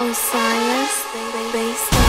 Osiris, based